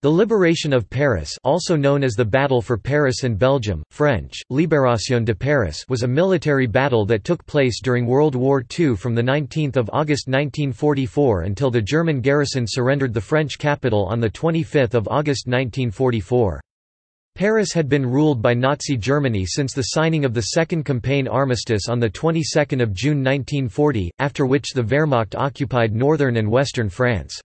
The liberation of Paris also known as the Battle for Paris and Belgium, French, Libération de Paris was a military battle that took place during World War II from 19 August 1944 until the German garrison surrendered the French capital on 25 August 1944. Paris had been ruled by Nazi Germany since the signing of the Second Compiègne armistice on the 22nd of June 1940, after which the Wehrmacht occupied northern and western France.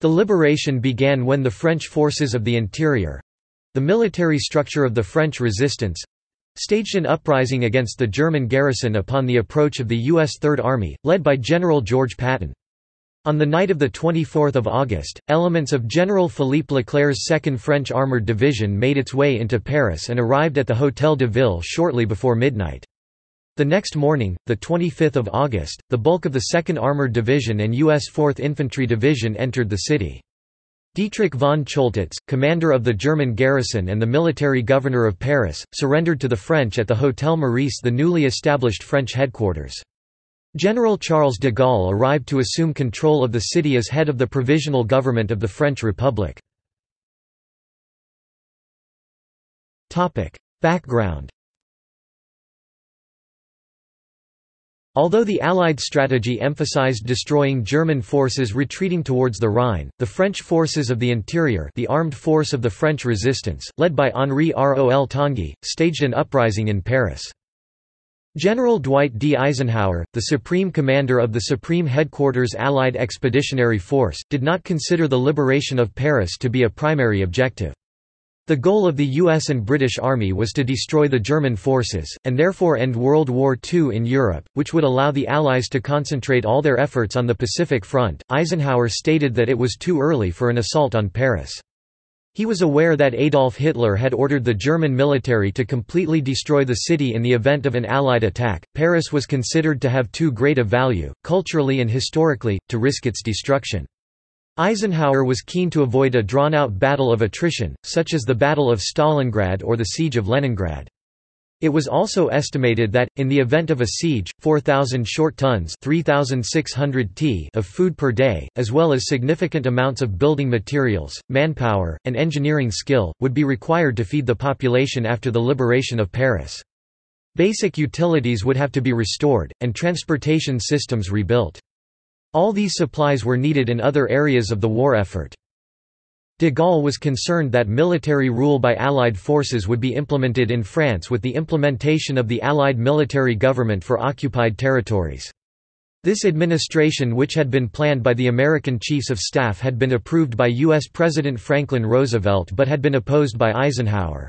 The liberation began when the French forces of the interior—the military structure of the French resistance—staged an uprising against the German garrison upon the approach of the U.S. Third Army, led by General George Patton. On the night of 24 August, elements of General Philippe Leclerc's 2nd French Armoured Division made its way into Paris and arrived at the Hôtel de Ville shortly before midnight. The next morning, 25 August, the bulk of the 2nd Armored Division and U.S. 4th Infantry Division entered the city. Dietrich von Choltitz, commander of the German garrison and the military governor of Paris, surrendered to the French at the Hôtel Meurice the newly established French headquarters. General Charles de Gaulle arrived to assume control of the city as head of the provisional government of the French Republic. Background Although the Allied strategy emphasized destroying German forces retreating towards the Rhine, the French forces of the interior the armed force of the French resistance, led by Henri Rol Tanguy, staged an uprising in Paris. General Dwight D. Eisenhower, the Supreme Commander of the Supreme Headquarters Allied Expeditionary Force, did not consider the liberation of Paris to be a primary objective. The goal of the US and British Army was to destroy the German forces, and therefore end World War II in Europe, which would allow the Allies to concentrate all their efforts on the Pacific Front. Eisenhower stated that it was too early for an assault on Paris. He was aware that Adolf Hitler had ordered the German military to completely destroy the city in the event of an Allied attack. Paris was considered to have too great a value, culturally and historically, to risk its destruction. Eisenhower was keen to avoid a drawn-out battle of attrition, such as the Battle of Stalingrad or the Siege of Leningrad. It was also estimated that, in the event of a siege, 4,000 short tons 3,600 t of food per day, as well as significant amounts of building materials, manpower, and engineering skill, would be required to feed the population after the liberation of Paris. Basic utilities would have to be restored, and transportation systems rebuilt. All these supplies were needed in other areas of the war effort. De Gaulle was concerned that military rule by Allied forces would be implemented in France with the implementation of the Allied military government for occupied territories. This administration which had been planned by the American Chiefs of Staff had been approved by U.S. President Franklin Roosevelt but had been opposed by Eisenhower.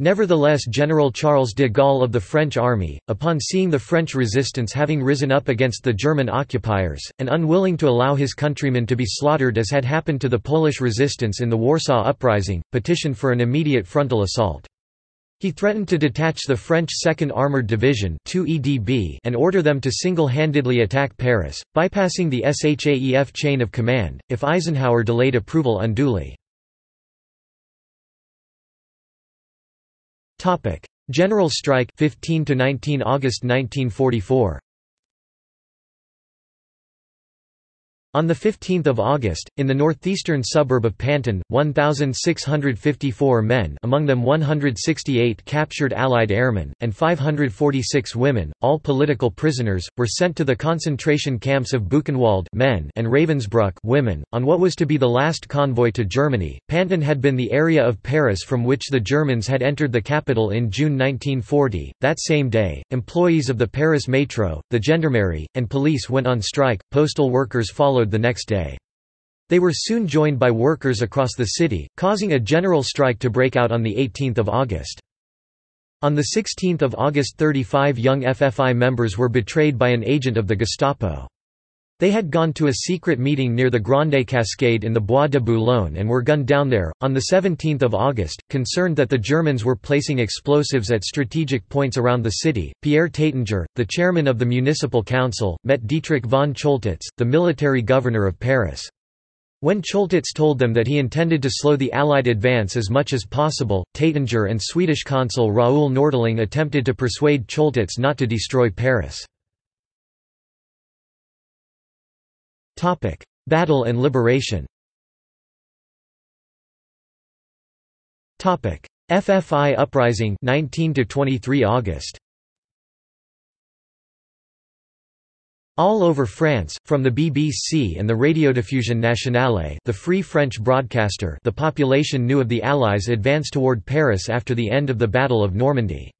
Nevertheless General Charles de Gaulle of the French army, upon seeing the French resistance having risen up against the German occupiers, and unwilling to allow his countrymen to be slaughtered as had happened to the Polish resistance in the Warsaw Uprising, petitioned for an immediate frontal assault. He threatened to detach the French 2nd Armoured Division and order them to single-handedly attack Paris, bypassing the SHAEF chain of command, if Eisenhower delayed approval unduly. General strike 15 to 19 August 1944 On 15 August, in the northeastern suburb of Pantin, 1,654 men among them 168 captured Allied airmen, and 546 women, all political prisoners, were sent to the concentration camps of Buchenwald men and Ravensbrück women, on what was to be the last convoy to Germany. Pantin had been the area of Paris from which the Germans had entered the capital in June 1940. That same day, employees of the Paris Metro, the Gendarmerie, and police went on strike, postal workers followed the next day. They were soon joined by workers across the city, causing a general strike to break out on 18 August. On 16 August 35 young FFI members were betrayed by an agent of the Gestapo. They had gone to a secret meeting near the Grande Cascade in the Bois de Boulogne and were gunned down there. On 17 August, concerned that the Germans were placing explosives at strategic points around the city, Pierre Taittinger, the chairman of the municipal council, met Dietrich von Choltitz, the military governor of Paris. When Choltitz told them that he intended to slow the Allied advance as much as possible, Taittinger and Swedish consul Raoul Nordling attempted to persuade Choltitz not to destroy Paris. Battle and liberation. Topic: FFI uprising 19 to 23 August. All over France, from the BBC and the Radiodiffusion Nationale the Free French broadcaster the population knew of the Allies' advance toward Paris after the end of the Battle of Normandy.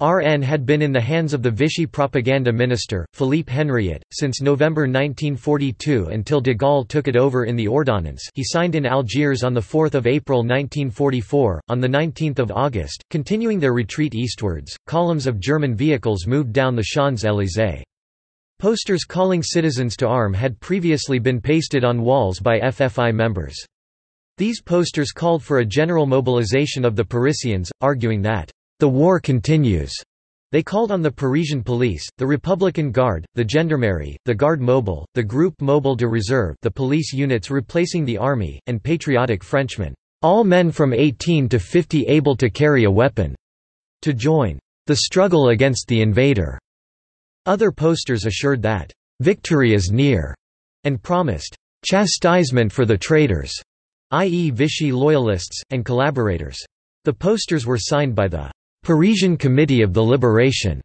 RN had been in the hands of the Vichy propaganda minister, Philippe Henriot, since November 1942 until de Gaulle took it over in the ordonnance he signed in Algiers on 4 April 1944. On 19 August, continuing their retreat eastwards, columns of German vehicles moved down the Champs-Élysées. Posters calling citizens to arm had previously been pasted on walls by FFI members. These posters called for a general mobilization of the Parisians, arguing that, "...the war continues." They called on the Parisian police, the Republican Guard, the Gendarmerie, the Garde Mobile, the Groupe Mobile de Reserve the police units replacing the army, and patriotic Frenchmen, "...all men from 18 to 50 able to carry a weapon," to join the struggle against the invader. Other posters assured that, "...victory is near", and promised, "...chastisement for the traitors", i.e. Vichy loyalists, and collaborators. The posters were signed by the "...Parisian Committee of the Liberation",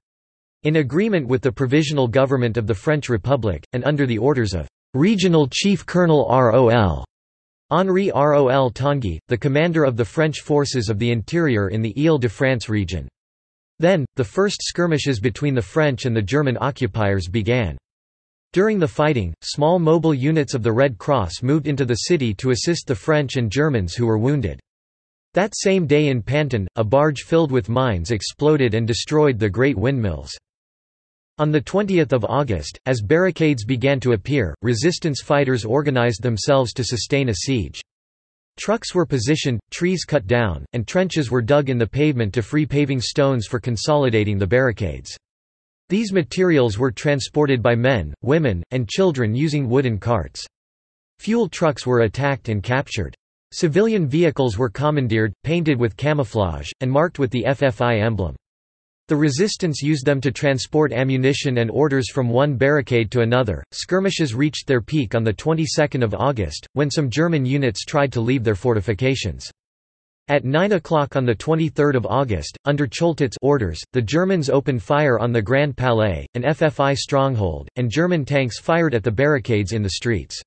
in agreement with the Provisional Government of the French Republic, and under the orders of "...Regional Chief Colonel ROL." Henri Rol Tanguy, the commander of the French forces of the interior in the Ile-de-France region. Then, the first skirmishes between the French and the German occupiers began. During the fighting, small mobile units of the Red Cross moved into the city to assist the French and Germans who were wounded. That same day in Pantin, a barge filled with mines exploded and destroyed the great windmills. On 20 August, as barricades began to appear, resistance fighters organized themselves to sustain a siege. Trucks were positioned, trees cut down, and trenches were dug in the pavement to free paving stones for consolidating the barricades. These materials were transported by men, women, and children using wooden carts. Fuel trucks were attacked and captured. Civilian vehicles were commandeered, painted with camouflage, and marked with the FFI emblem. The resistance used them to transport ammunition and orders from one barricade to another. Skirmishes reached their peak on the 22nd of August, when some German units tried to leave their fortifications. At 9 o'clock on the 23 August, under Choltitz's orders, the Germans opened fire on the Grand Palais, an FFI stronghold, and German tanks fired at the barricades in the streets.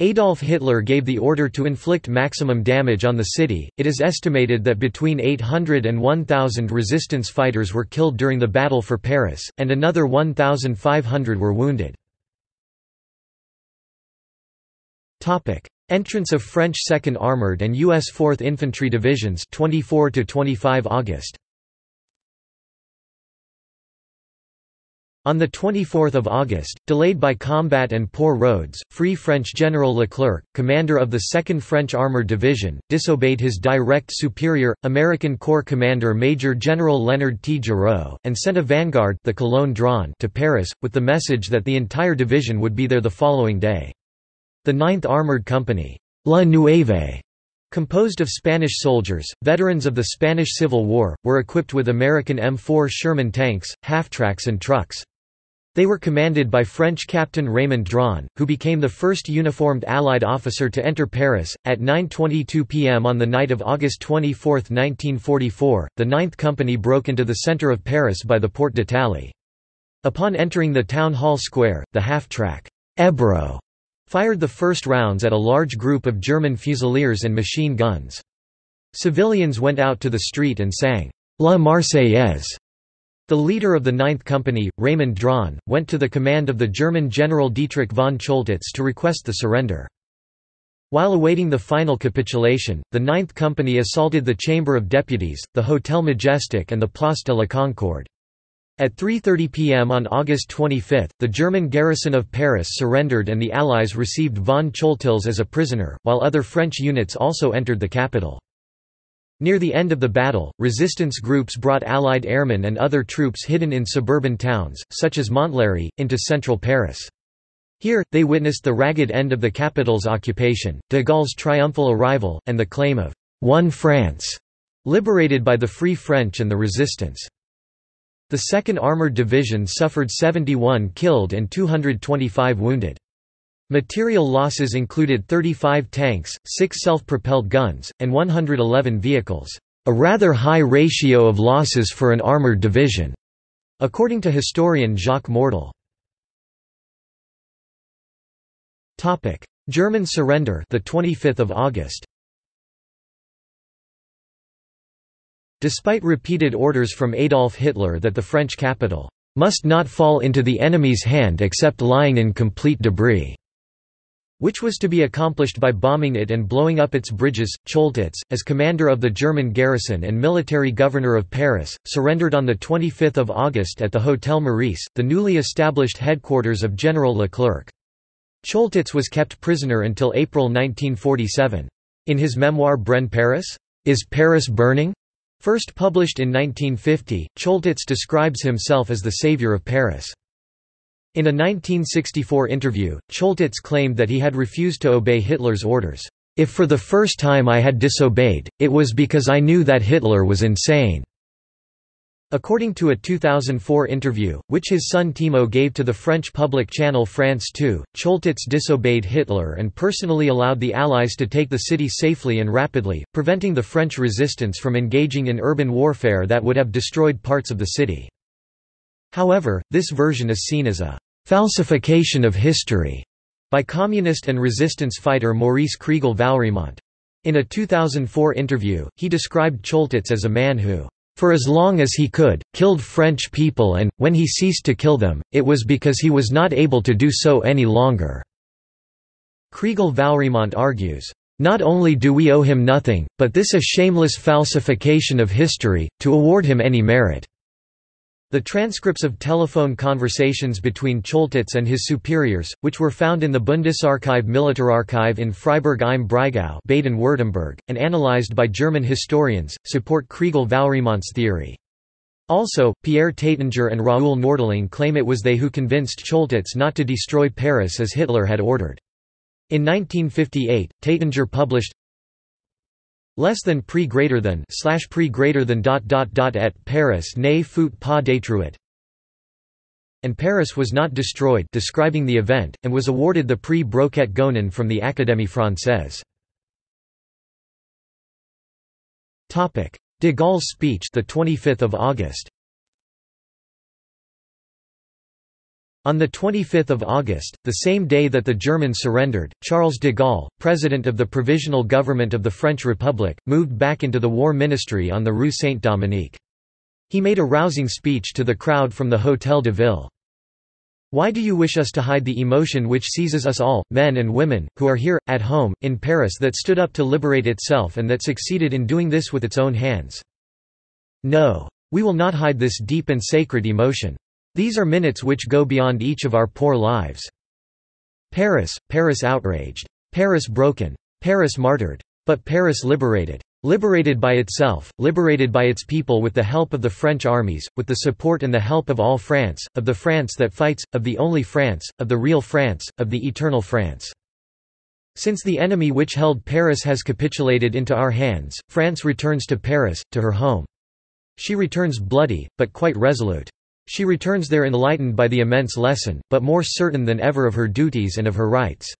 Adolf Hitler gave the order to inflict maximum damage on the city. It is estimated that between 800 and 1,000 resistance fighters were killed during the Battle for Paris, and another 1,500 were wounded. Topic: Entrance of French 2nd Armored and U.S. 4th Infantry Divisions 24 to 25 August. On 24 August, delayed by combat and poor roads, Free French General Leclerc, commander of the 2nd French Armored Division, disobeyed his direct superior, American Corps commander Major General Leonard T. Gerow, and sent a vanguard the Colonne Dronne to Paris, with the message that the entire division would be there the following day. The 9th Armored Company, La Nueve, Composed of Spanish soldiers, veterans of the Spanish Civil War, were equipped with American M4 Sherman tanks, half-tracks and trucks. They were commanded by French Captain Raymond Dronne, who became the first uniformed Allied officer to enter Paris. At 9.22 pm on the night of August 24, 1944, the Ninth Company broke into the centre of Paris by the Porte d'Italie. Upon entering the town hall square, the half-track Ebro fired the first rounds at a large group of German fusiliers and machine guns. Civilians went out to the street and sang, La Marseillaise, the leader of the Ninth Company, Raymond Dronne, went to the command of the German General Dietrich von Choltitz to request the surrender. While awaiting the final capitulation, the Ninth Company assaulted the Chamber of Deputies, the Hotel Majestic and the Place de la Concorde. At 3.30 pm on August 25, the German garrison of Paris surrendered and the Allies received von Choltitz as a prisoner, while other French units also entered the capital. Near the end of the battle, resistance groups brought Allied airmen and other troops hidden in suburban towns, such as Montlhéry, into central Paris. Here, they witnessed the ragged end of the capital's occupation, de Gaulle's triumphal arrival, and the claim of «one France», liberated by the Free French and the resistance. The 2nd Armoured Division suffered 71 killed and 225 wounded. Material losses included 35 tanks, 6 self-propelled guns, and 111 vehicles, a rather high ratio of losses for an armoured division, according to historian Jacques Mordal. German surrender the 25th of August Despite repeated orders from Adolf Hitler that the French capital must not fall into the enemy's hand except lying in complete debris, which was to be accomplished by bombing it and blowing up its bridges. Choltitz, as commander of the German garrison and military governor of Paris, surrendered on 25 August at the Hôtel Meurice, the newly established headquarters of General Leclerc. Choltitz was kept prisoner until April 1947. In his memoir Brennt Paris? Is Paris Burning? First published in 1950, Choltitz describes himself as the savior of Paris. In a 1964 interview, Choltitz claimed that he had refused to obey Hitler's orders. If for the first time I had disobeyed, it was because I knew that Hitler was insane. According to a 2004 interview, which his son Timo gave to the French public channel France 2, Choltitz disobeyed Hitler and personally allowed the Allies to take the city safely and rapidly, preventing the French resistance from engaging in urban warfare that would have destroyed parts of the city. However, this version is seen as a falsification of history by communist and resistance fighter Maurice Kriegel Valrimont. In a 2004 interview, he described Choltitz as a man who for as long as he could, killed French people and, when he ceased to kill them, it was because he was not able to do so any longer." Kriegel Valrimont argues, "...not only do we owe him nothing, but this a shameless falsification of history, to award him any merit." The transcripts of telephone conversations between Choltitz and his superiors, which were found in the Bundesarchiv Militararchiv in Freiburg im Breisgau Baden-Württemberg, and analyzed by German historians, support Kriegel Valrimont's theory. Also, Pierre Taittinger and Raoul Nordling claim it was they who convinced Choltitz not to destroy Paris as Hitler had ordered. In 1958, Taittinger published less than pre greater than slash pre greater than dot dot dot at Paris ne fut pas détruite and Paris was not destroyed describing the event, and was awarded the Prix Broquette Gonin from the Académie Française. De Gaulle's speech the 25th of August On 25 August, the same day that the Germans surrendered, Charles de Gaulle, president of the Provisional Government of the French Republic, moved back into the War Ministry on the Rue Saint-Dominique. He made a rousing speech to the crowd from the Hôtel de Ville. Why do you wish us to hide the emotion which seizes us all, men and women, who are here, at home, in Paris that stood up to liberate itself and that succeeded in doing this with its own hands? No. We will not hide this deep and sacred emotion. These are minutes which go beyond each of our poor lives. Paris, Paris outraged. Paris broken. Paris martyred. But Paris liberated. Liberated by itself, liberated by its people with the help of the French armies, with the support and the help of all France, of the France that fights, of the only France, of the real France, of the eternal France. Since the enemy which held Paris has capitulated into our hands, France returns to Paris, to her home. She returns bloody, but quite resolute. She returns there enlightened by the immense lesson, but more certain than ever of her duties and of her rights.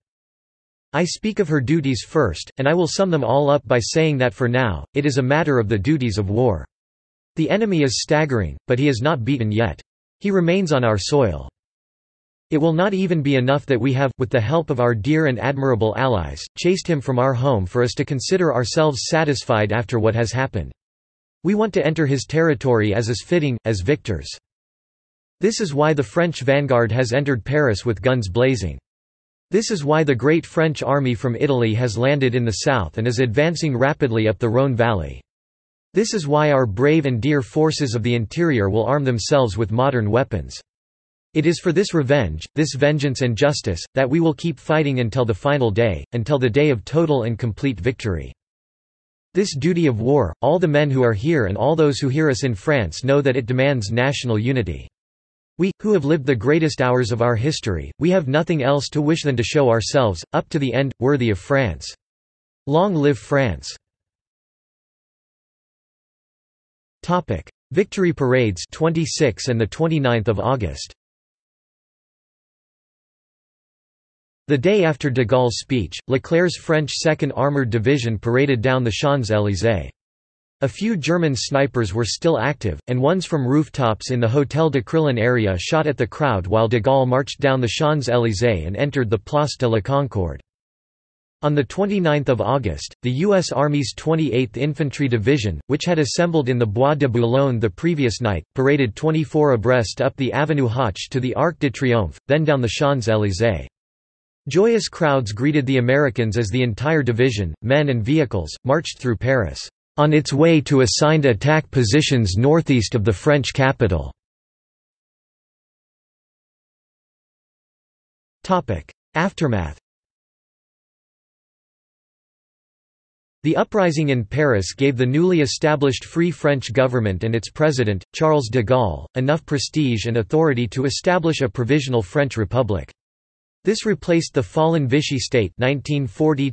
I speak of her duties first, and I will sum them all up by saying that for now, it is a matter of the duties of war. The enemy is staggering, but he is not beaten yet. He remains on our soil. It will not even be enough that we have, with the help of our dear and admirable allies, chased him from our home for us to consider ourselves satisfied after what has happened. We want to enter his territory as is fitting, as victors. This is why the French vanguard has entered Paris with guns blazing. This is why the great French army from Italy has landed in the south and is advancing rapidly up the Rhône valley. This is why our brave and dear forces of the interior will arm themselves with modern weapons. It is for this revenge, this vengeance and justice, that we will keep fighting until the final day, until the day of total and complete victory. This duty of war, all the men who are here and all those who hear us in France know that it demands national unity. We, who have lived the greatest hours of our history, we have nothing else to wish than to show ourselves, up to the end, worthy of France. Long live France! Victory parades 26 and the 29th of August The day after de Gaulle's speech, Leclerc's French 2nd Armoured Division paraded down the Champs-Élysées. A few German snipers were still active, and ones from rooftops in the Hôtel de Crillon area shot at the crowd while de Gaulle marched down the Champs-Élysées and entered the Place de la Concorde. On 29 August, the U.S. Army's 28th Infantry Division, which had assembled in the Bois de Boulogne the previous night, paraded 24 abreast up the Avenue Hoche to the Arc de Triomphe, then down the Champs-Élysées. Joyous crowds greeted the Americans as the entire division, men and vehicles, marched through Paris on its way to assigned attack positions northeast of the French capital. Aftermath The uprising in Paris gave the newly established Free French government and its president, Charles de Gaulle, enough prestige and authority to establish a provisional French republic. This replaced the fallen Vichy state 1940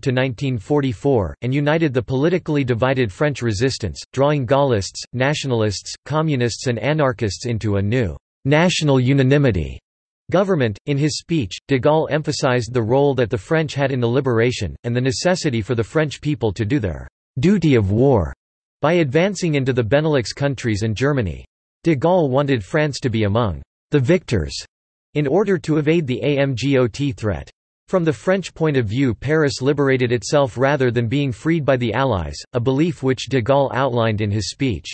and united the politically divided French resistance, drawing Gaullists, nationalists, communists and anarchists into a new «national unanimity» government. In his speech, de Gaulle emphasized the role that the French had in the liberation, and the necessity for the French people to do their «duty of war» by advancing into the Benelux countries and Germany. De Gaulle wanted France to be among «the victors» in order to evade the AMGOT threat. From the French point of view Paris liberated itself rather than being freed by the Allies, a belief which de Gaulle outlined in his speech.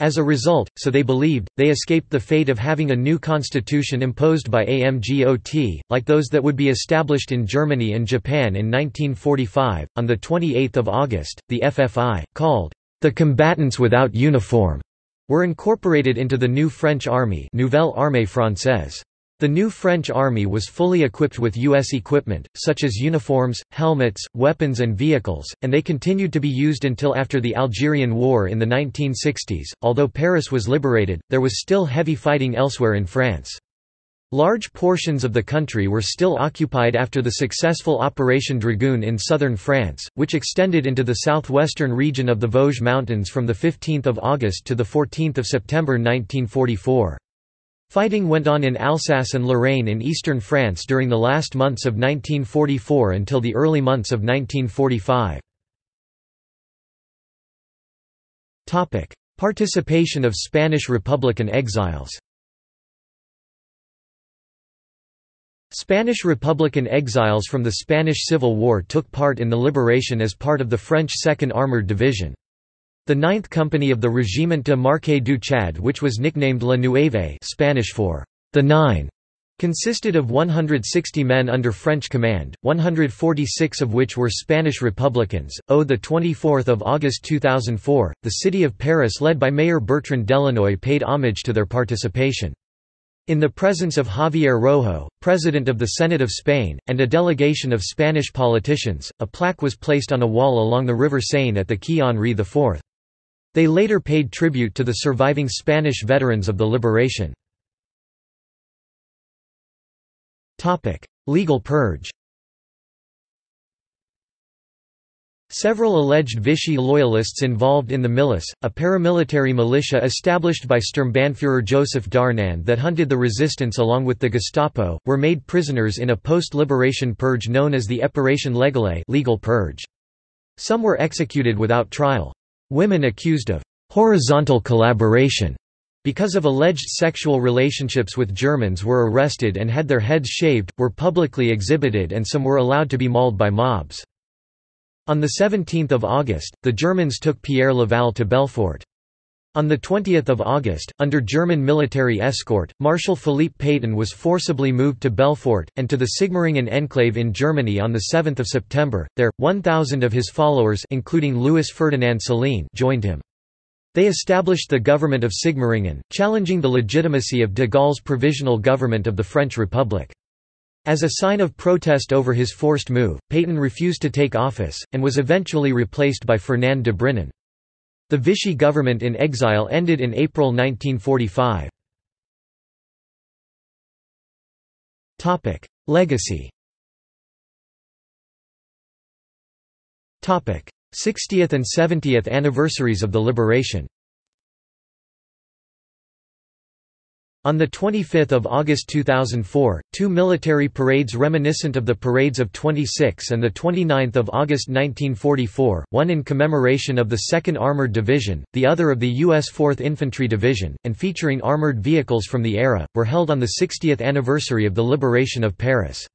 As a result, so they believed, they escaped the fate of having a new constitution imposed by AMGOT, like those that would be established in Germany and Japan in 1945. On 28 August, the FFI, called the Combatants Without Uniform, were incorporated into the new French Army Nouvelle Armée Française. The new French army was fully equipped with U.S. equipment, such as uniforms, helmets, weapons and vehicles, and they continued to be used until after the Algerian War in the 1960s. Although Paris was liberated, there was still heavy fighting elsewhere in France. Large portions of the country were still occupied after the successful Operation Dragoon in southern France, which extended into the southwestern region of the Vosges Mountains from 15 August to 14 September 1944. Fighting went on in Alsace and Lorraine in eastern France during the last months of 1944 until the early months of 1945. Participation of Spanish Republican exiles Spanish Republican exiles from the Spanish Civil War took part in the liberation as part of the French Second Armoured Division. The Ninth Company of the Régiment de marche du Tchad which was nicknamed La Nueve Spanish for the Nine, consisted of 160 men under French command, 146 of which were Spanish Republicans. O 24 August 2004, the city of Paris led by Mayor Bertrand Delanoë paid homage to their participation. In the presence of Javier Rojo, President of the Senate of Spain, and a delegation of Spanish politicians, a plaque was placed on a wall along the River Seine at the Quai Henri IV. They later paid tribute to the surviving Spanish veterans of the liberation. Legal purge Several alleged Vichy loyalists involved in the Milice, a paramilitary militia established by Sturmbannführer Joseph Darnand that hunted the resistance along with the Gestapo, were made prisoners in a post-liberation purge known as the Épuration Légale legal purge. Some were executed without trial. Women accused of horizontal collaboration because of alleged sexual relationships with Germans were arrested and had their heads shaved, were publicly exhibited and some were allowed to be mauled by mobs. On 17 August, the Germans took Pierre Laval to Belfort. On 20 August, under German military escort, Marshal Philippe Pétain was forcibly moved to Belfort, and to the Sigmaringen enclave in Germany on 7 September. There, 1,000 of his followers including Louis Ferdinand Céline joined him. They established the government of Sigmaringen, challenging the legitimacy of de Gaulle's provisional government of the French Republic. As a sign of protest over his forced move, Pétain refused to take office, and was eventually replaced by Fernand de Brinon. The Vichy government in exile ended in April 1945. Legacy 60th and 70th anniversaries of the liberation On 25 August 2004, two military parades reminiscent of the parades of 26 and 29 August 1944, one in commemoration of the 2nd Armored Division, the other of the U.S. 4th Infantry Division, and featuring armored vehicles from the era, were held on the 60th anniversary of the liberation of Paris.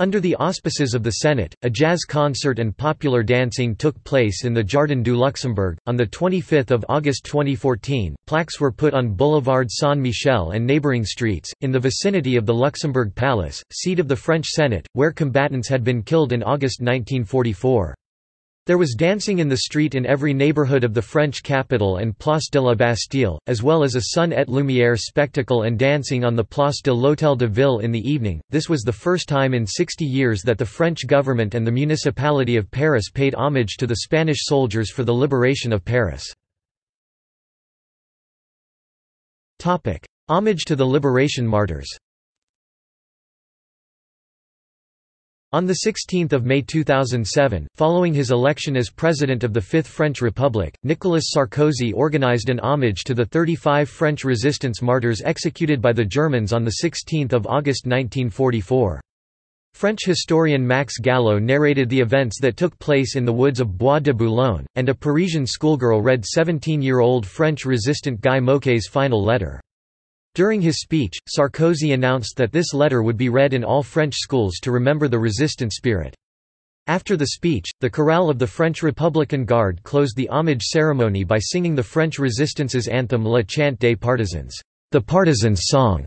Under the auspices of the Senate, a jazz concert and popular dancing took place in the Jardin du Luxembourg. On 25 August 2014, plaques were put on Boulevard Saint-Michel and neighboring streets, in the vicinity of the Luxembourg Palace, seat of the French Senate, where combatants had been killed in August 1944. There was dancing in the street in every neighborhood of the French capital and Place de la Bastille, as well as a son et lumière spectacle and dancing on the Place de l'Hôtel de Ville in the evening. This was the first time in 60 years that the French government and the municipality of Paris paid homage to the Spanish soldiers for the liberation of Paris. Homage to the liberation martyrs On 16 May 2007, following his election as President of the Fifth French Republic, Nicolas Sarkozy organized an homage to the 35 French resistance martyrs executed by the Germans on 16 August 1944. French historian Max Gallo narrated the events that took place in the woods of Bois de Boulogne, and a Parisian schoolgirl read 17-year-old French resistant Guy Moquet's final letter. During his speech, Sarkozy announced that this letter would be read in all French schools to remember the resistant spirit. After the speech, the chorale of the French Republican Guard closed the homage ceremony by singing the French resistance's anthem Le Chant des Partisans, the Partisans' Song.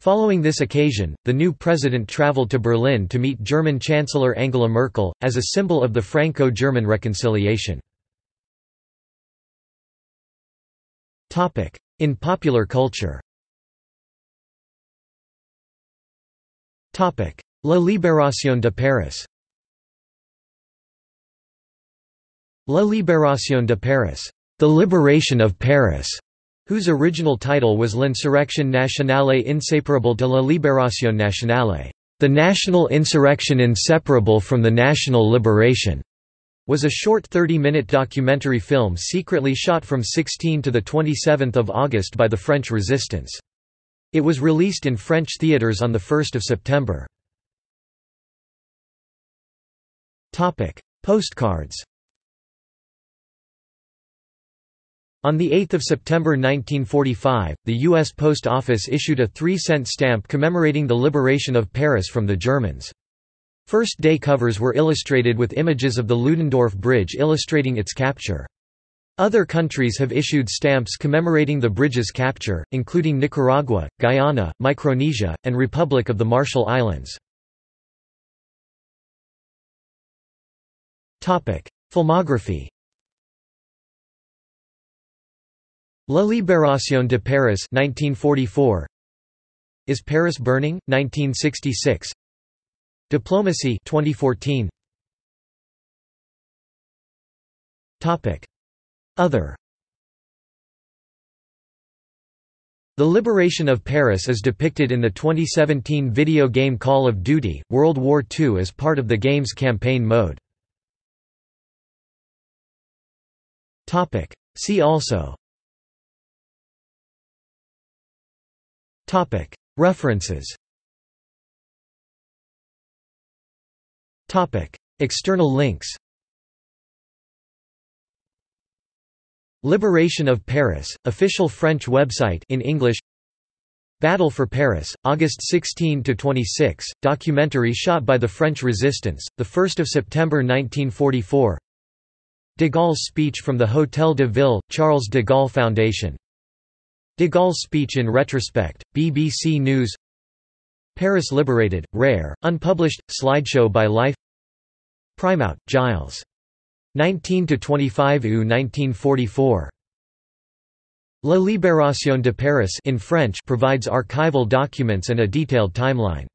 Following this occasion, the new president traveled to Berlin to meet German Chancellor Angela Merkel, as a symbol of the Franco-German reconciliation. In popular culture La Libération de Paris. La Libération de Paris, The Liberation of Paris, whose original title was L'Insurrection nationale inséparable de la Libération nationale, The National Insurrection Inseparable from the National Liberation, was a short 30-minute documentary film secretly shot from 16 to 27 August by the French resistance. It was released in French theaters on 1 September. Postcards On 8 September 1945, the U.S. Post Office issued a three-cent stamp commemorating the liberation of Paris from the Germans. First-day covers were illustrated with images of the Ludendorff Bridge illustrating its capture. Other countries have issued stamps commemorating the bridge's capture, including Nicaragua, Guyana, Micronesia, and Republic of the Marshall Islands. Filmography La Libération de Paris 1944 Is Paris Burning 1966 Diplomacy 2014 Topic other. The liberation of Paris is depicted in the 2017 video game Call of Duty, World War II as part of the game's campaign mode. See also. References. External links Liberation of Paris, official French website in English. Battle for Paris, August 16–26, documentary shot by the French resistance, 1 September 1944 De Gaulle's speech from the Hôtel de Ville, Charles de Gaulle Foundation. De Gaulle's speech in retrospect, BBC News. Paris Liberated, Rare, unpublished, slideshow by Life. Primaut, Giles 19–25 U 1944. La Libération de Paris in French provides archival documents and a detailed timeline.